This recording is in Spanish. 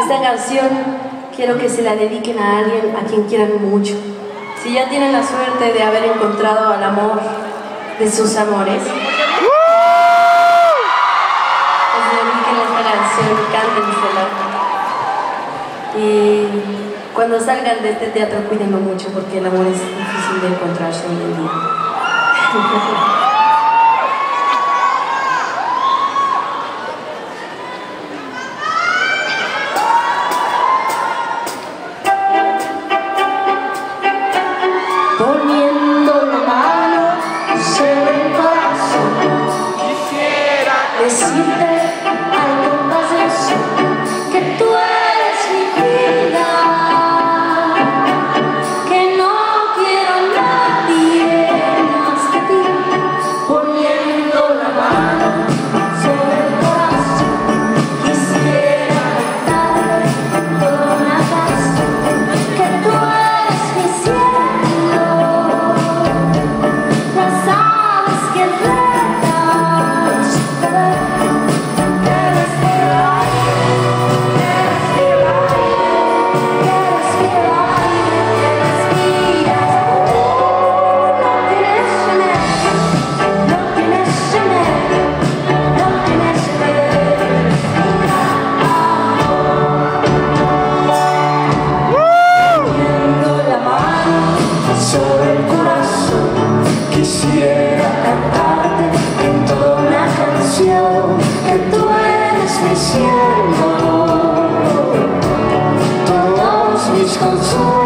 Esta canción quiero que se la dediquen a alguien a quien quieran mucho. Si ya tienen la suerte de haber encontrado al amor de sus amores, les dediquen esta canción y cántensela. Y cuando salgan de este teatro, cuídenlo mucho porque el amor es difícil de encontrarse hoy en día. poniendo la mano sobre el corazón. Quisiera decirte sobre el corazón. Quisiera cantarte en toda una canción Que tú eres mi cielo. Todos mis consuelos